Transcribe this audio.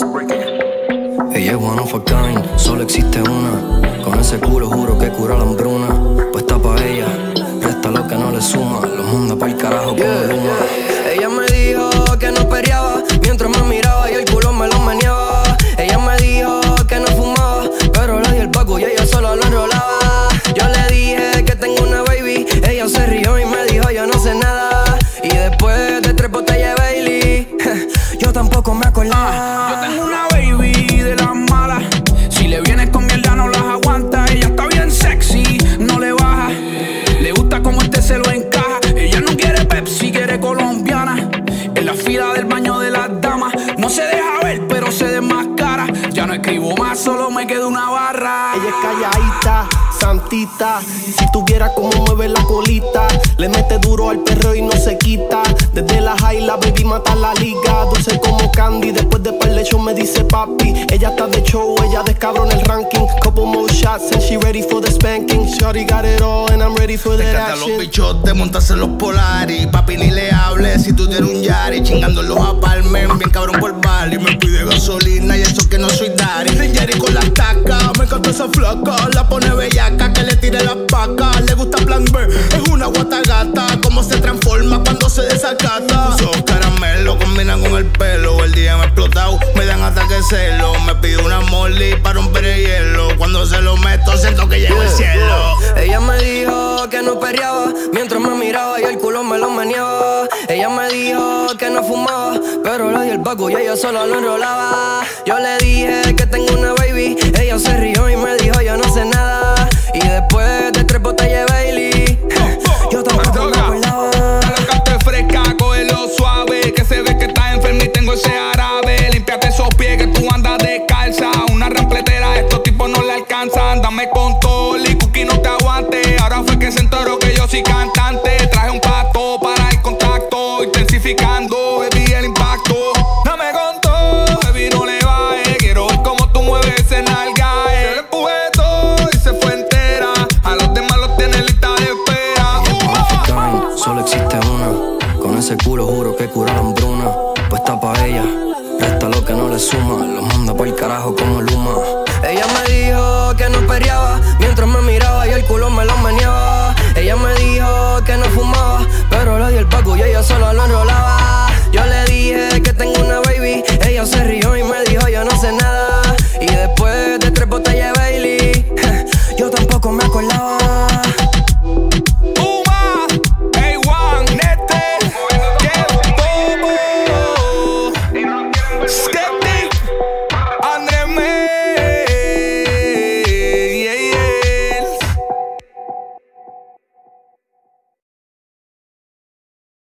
Ella es one of a kind, solo existe una. Con ese culo juro que cura la hambruna. Pues está pa' ella, resta lo que no le suma. Los manda el carajo como yeah, luma. Fila del baño más, solo me queda una barra. Ella es calladita, santita. Si tuviera como mueve la colita, le mete duro al perro y no se quita. Desde la high la baby mata la liga. Dulce como candy, después de par de show me dice papi. Ella está de show, ella descabrón el ranking. Couple more shots and she ready for the spanking. Shorty got it all and I'm ready for Te that encantan los action. bichos de montarse en los polaris. Papi, ni le hables si tú tienes un Yari. Chingando en los apartments, flaca. La pone bellaca, que le tire la paca. Le gusta plan B, es una guata gata. Cómo se transforma cuando se desacata. Sus caramelos combinan con el pelo. El día me he explotado, me dan ataque celo. Me pide una molly para romper el hielo. Cuando se lo meto, mientras me miraba y el culo me lo meneaba. Ella me dijo que no fumaba, pero le di el paco y ella solo lo enrolaba. Yo le dije que tengo una baby, ella se rió y me dijo yo no sé nada. Intensificando, baby, el impacto. Dame control, baby, no le bajes. Quiero ver cómo tú mueves ese nalgae. Yo le empujé todo y se fue entera. A los demás los tiene lista de espera. No fue Kain, solo existe una. Con ese culo juro que cura la hambruna. Pues está pa' ella, resta lo que no le suma. Lo manda por el carajo como luma. Ella me dijo que no periaba